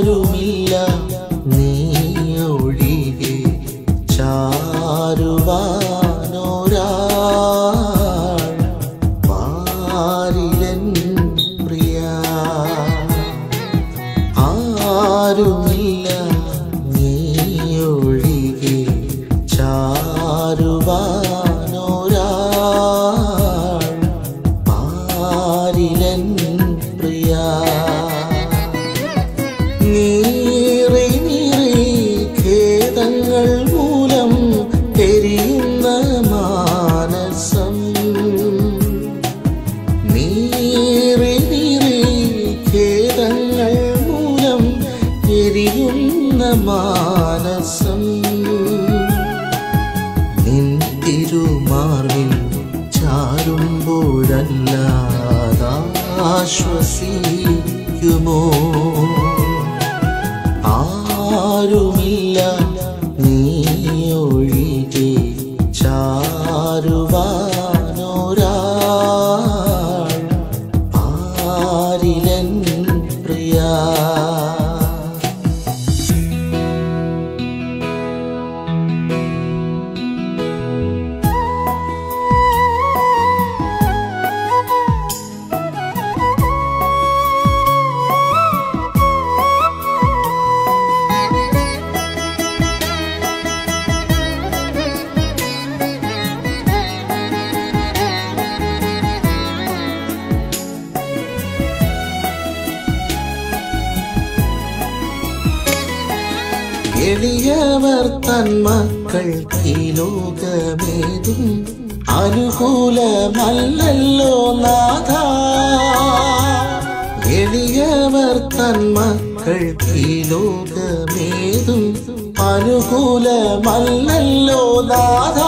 ആരുമില്ല. നീ ഒഴികെ ചാരുവാനൊരാൾ മാനസം നിൻ തിരുമാർവിൽ ചാരുമ്പോഴല്ലാതാശ്വസിക്കുമോ? ആരുമില്ല നീ ഒഴികെ ചാരുവാനൊരാൾ എളിയവർ തൻ മക്കൾക്ക് ഈ ലോകമേതും അനുകൂലമല്ലല്ലോ നാഥ. എളിയവർ തൻ മക്കൾക്ക് ഈ ലോകമേതും അനുകൂലമല്ലല്ലോ നാഥ.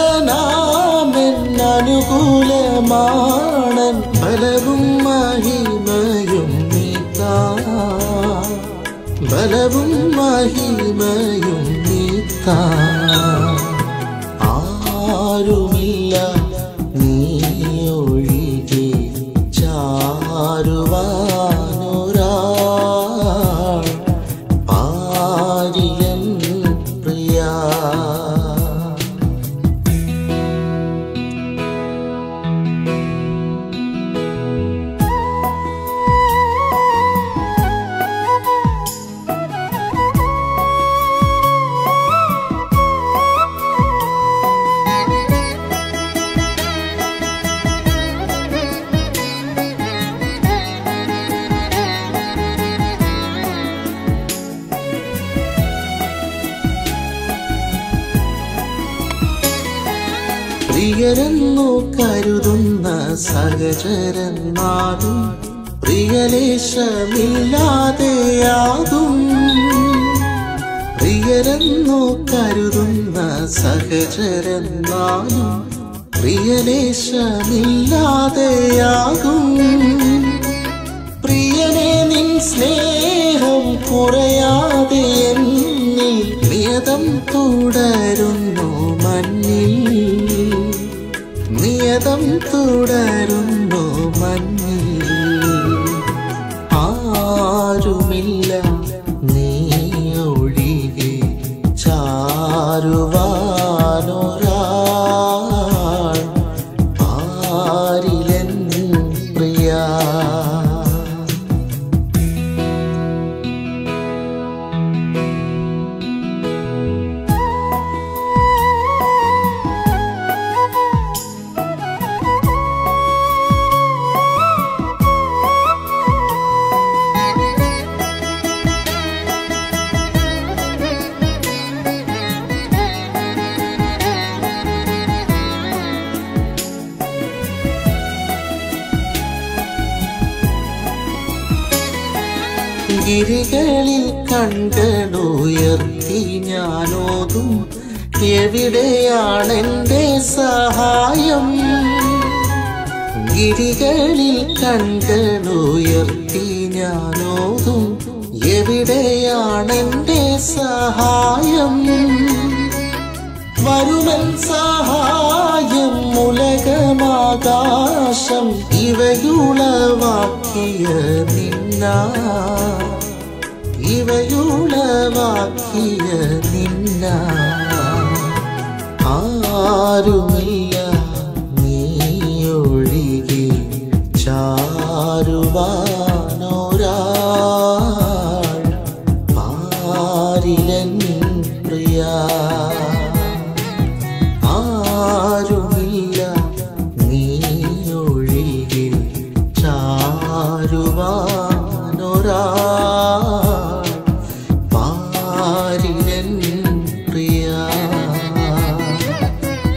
വലിയവനാമൻ അനുകൂലമാണൻ ബലവും മഹിമയും നീത്താ പ്രിയരെന്നു കരുതുന്ന സഹചരന്മാരും പ്രിയലേശമില്ലാതെയാകും പ്രിയരെന്നു കരുതുന്ന സഹചരന്മാരും പ്രിയലേശമില്ലാതെയാകും പ്രിയനെ നിൻ സ്നേഹം കുറയാതെ എന്നിൽ നിയതം തുടരുന്നു. തുടരുന്നു മഞ്ഞിൽ ആരുമില്ല നീ ഒഴികെ ചാരുവാനൊരാൾ ഗിരികളിൽ കണ്ടുയർത്തി ഞാനോതും എവിടെയാണെന്റെ സഹായം? ഗിരികളിൽ കണ്ടുയർത്തി ഞാനോതും എവിടെയാണെന്റെ സഹായം? വരുമൻ സഹായം ഉലകമാകാശം ഇവയുളവാക്കിയ നിന്ന ഇവയുളവാക്കിയ നിന്ന ആരുമില്ല നീയൊഴികെ ചാരുവാനോരാൾ. പാരിലൻ പ്രിയ